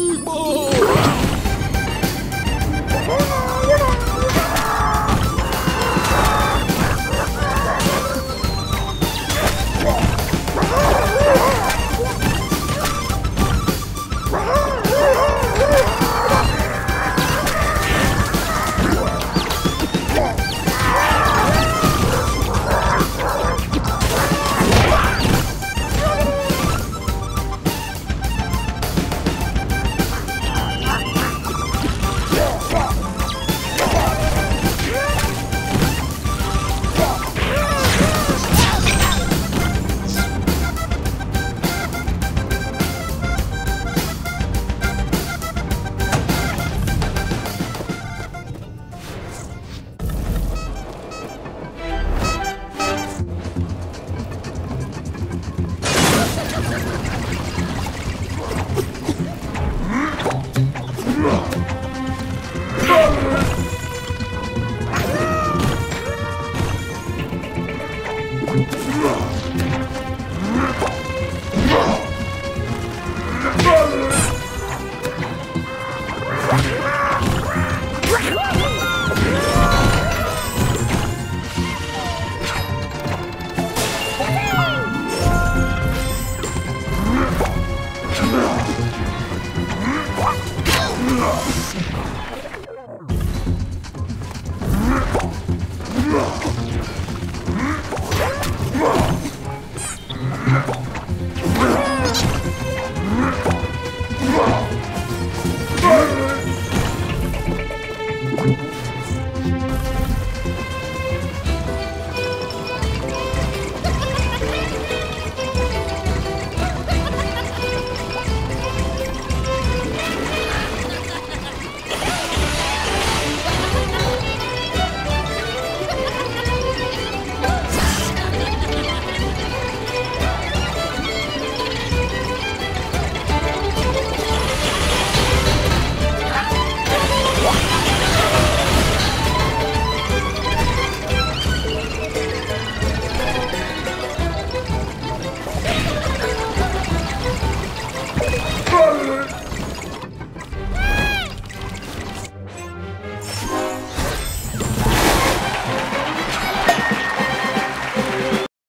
Meatball!